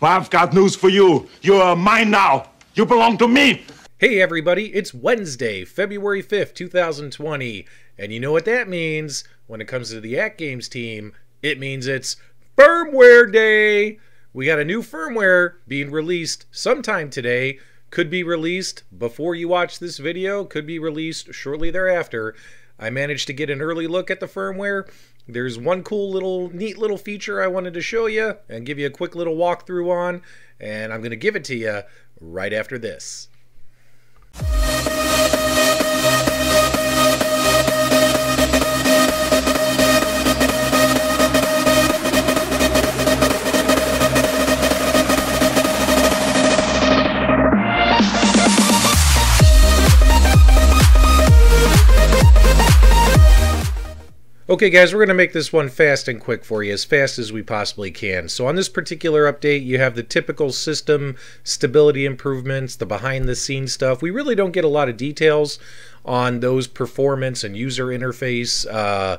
Well, I've got news for you. You're mine now. You belong to me. Hey everybody, it's Wednesday, February 5th, 2020. And you know what that means when it comes to the AtGames team? It means it's Firmware Day. We got a new firmware being released sometime today. Could be released before you watch this video, could be released shortly thereafter. I managed to get an early look at the firmware. There's one cool little neat little feature I wanted to show you and give you a quick little walkthrough on, and I'm going to give it to you right after this. Okay guys, we're going to make this one fast and quick for you, as fast as we possibly can. So on this particular update, you have the typical system stability improvements, the behind the scenes stuff. We really don't get a lot of details on those performance and user interface uh,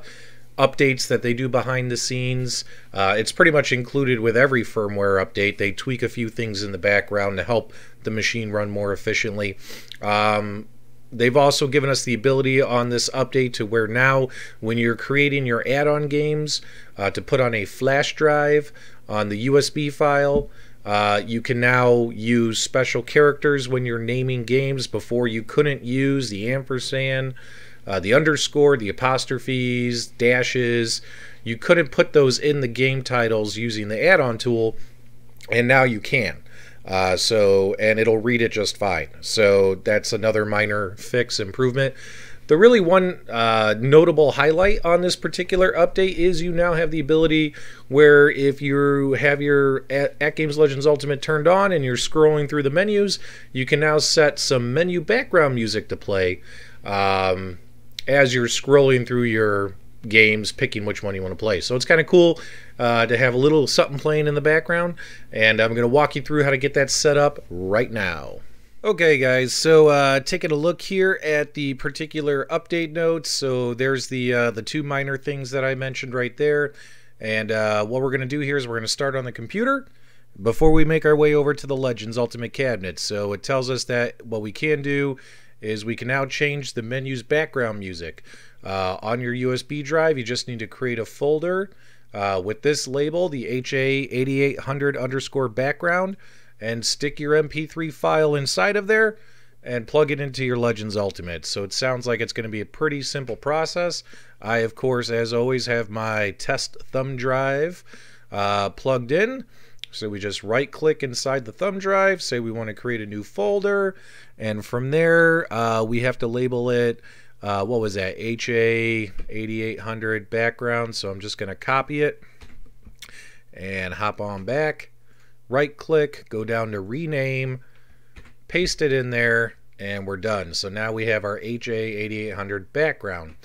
updates that they do behind the scenes. Uh, it's pretty much included with every firmware update. They tweak a few things in the background to help the machine run more efficiently. Um, They've also given us the ability on this update to where now, when you're creating your add on games, uh, to put on a flash drive on the USB file. Uh, you can now use special characters when you're naming games before you couldn't use the ampersand, uh, the underscore, the apostrophes, dashes. You couldn't put those in the game titles using the add on tool, and now you can. Uh, so, and it'll read it just fine. So that's another minor fix improvement. The really one uh, notable highlight on this particular update is you now have the ability where if you have your AtGames Legends Ultimate turned on and you're scrolling through the menus, you can now set some menu background music to play um, as you're scrolling through your games, picking which one you want to play. So it's kind of cool uh, to have a little something playing in the background, and I'm going to walk you through how to get that set up right now. Okay, guys, so uh, taking a look here at the particular update notes. So there's the uh, the two minor things that I mentioned right there. And uh, what we're going to do here is we're going to start on the computer before we make our way over to the Legends Ultimate Cabinet. So it tells us that what we can do is we can now change the menu's background music. Uh, on your USB drive, you just need to create a folder uh, with this label, the HA8800 underscore background, and stick your MP3 file inside of there and plug it into your Legends Ultimate. So it sounds like it's going to be a pretty simple process. I, of course, as always, have my test thumb drive uh, plugged in. So we just right click inside the thumb drive, say we want to create a new folder, and from there uh, we have to label it uh, what was that HA 8800 background so I'm just gonna copy it and hop on back right click go down to rename paste it in there and we're done. So now we have our HA 8800 background.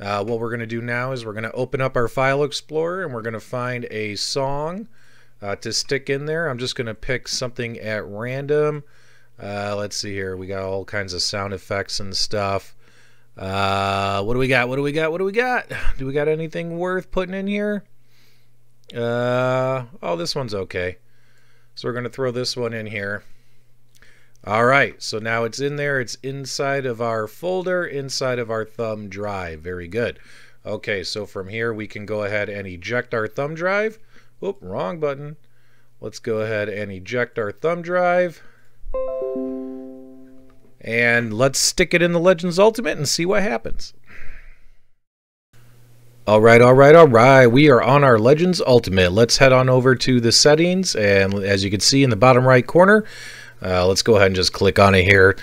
Uh, what we're going to do now is we're going to open up our file explorer and we're going to find a song uh, to stick in there I'm just going to pick something at random uh, let's see here we got all kinds of sound effects and stuff uh, what do we got? What do we got? What do we got? Do we got anything worth putting in here? Uh, oh, this one's okay. So we're going to throw this one in here. All right, so now it's in there. It's inside of our folder, inside of our thumb drive. Very good. Okay, so from here we can go ahead and eject our thumb drive. Oop, wrong button. Let's go ahead and eject our thumb drive. And let's stick it in the Legends Ultimate and see what happens. All right, all right, all right. We are on our Legends Ultimate. Let's head on over to the settings. And as you can see in the bottom right corner, uh, let's go ahead and just click on it here.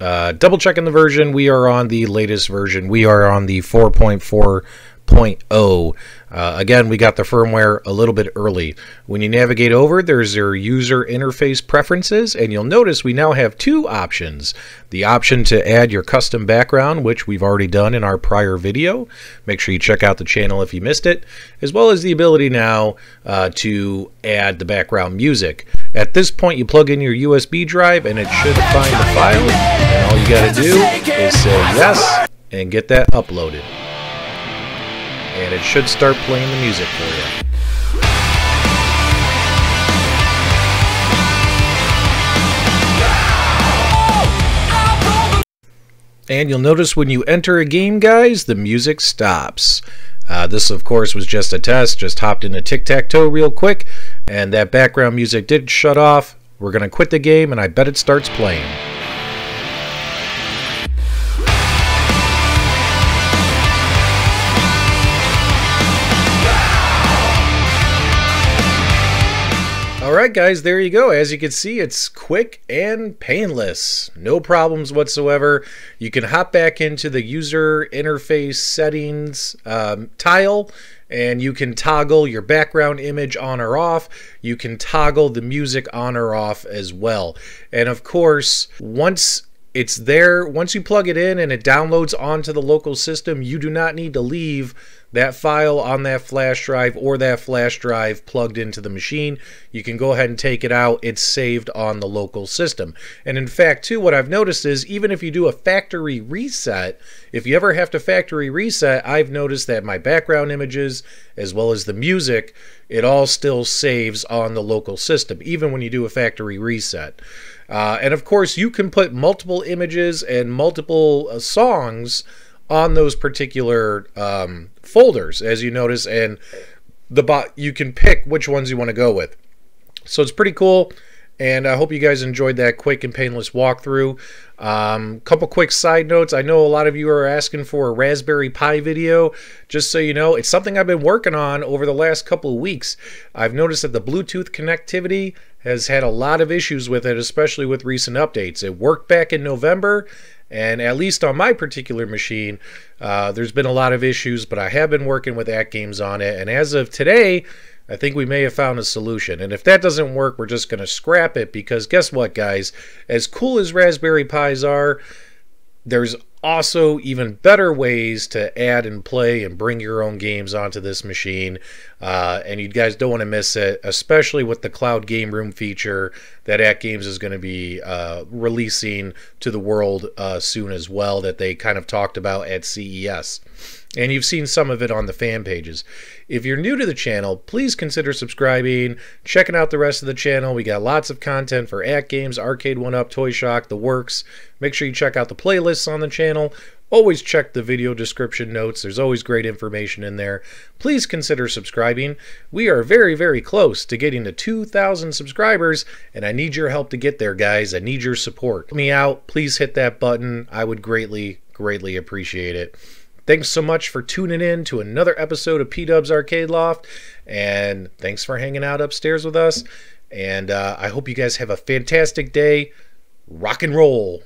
Uh, double checking the version. We are on the latest version. We are on the 4.4 2.0. Uh, again, we got the firmware a little bit early. When you navigate over, there's your user interface preferences, and you'll notice we now have two options. The option to add your custom background, which we've already done in our prior video. Make sure you check out the channel if you missed it, as well as the ability now uh, to add the background music. At this point, you plug in your USB drive, and it should find the file, and all you got to do is say yes and get that uploaded and it should start playing the music for you. And you'll notice when you enter a game, guys, the music stops. Uh, this, of course, was just a test. Just hopped into tic-tac-toe real quick, and that background music did shut off. We're going to quit the game, and I bet it starts playing. Alright guys, there you go. As you can see, it's quick and painless. No problems whatsoever. You can hop back into the user interface settings um, tile and you can toggle your background image on or off. You can toggle the music on or off as well. And of course, once it's there, once you plug it in and it downloads onto the local system, you do not need to leave that file on that flash drive or that flash drive plugged into the machine. You can go ahead and take it out. It's saved on the local system. And in fact, too, what I've noticed is even if you do a factory reset, if you ever have to factory reset, I've noticed that my background images as well as the music, it all still saves on the local system, even when you do a factory reset. Uh, and of course, you can put multiple images and multiple uh, songs on those particular um, folders, as you notice, and the bot you can pick which ones you want to go with. So it's pretty cool, and I hope you guys enjoyed that quick and painless walkthrough. Um, couple quick side notes. I know a lot of you are asking for a Raspberry Pi video. Just so you know, it's something I've been working on over the last couple of weeks. I've noticed that the Bluetooth connectivity has had a lot of issues with it, especially with recent updates. It worked back in November, and at least on my particular machine, uh, there's been a lot of issues, but I have been working with AtGames on it. And as of today, I think we may have found a solution. And if that doesn't work, we're just going to scrap it because guess what, guys? As cool as Raspberry Pis are, there's also even better ways to add and play and bring your own games onto this machine. Uh, and you guys don't want to miss it, especially with the cloud game room feature that AtGames is going to be uh, releasing to the world uh, soon as well, that they kind of talked about at CES. And you've seen some of it on the fan pages. If you're new to the channel, please consider subscribing, checking out the rest of the channel. We got lots of content for AtGames, Arcade 1 Up, Toy Shock, The Works. Make sure you check out the playlists on the channel. Always check the video description notes. There's always great information in there. Please consider subscribing. We are very, very close to getting to 2,000 subscribers, and I need your help to get there, guys. I need your support. Help me out. Please hit that button. I would greatly, greatly appreciate it. Thanks so much for tuning in to another episode of PDubs Arcade Loft, and thanks for hanging out upstairs with us. And uh, I hope you guys have a fantastic day. Rock and roll.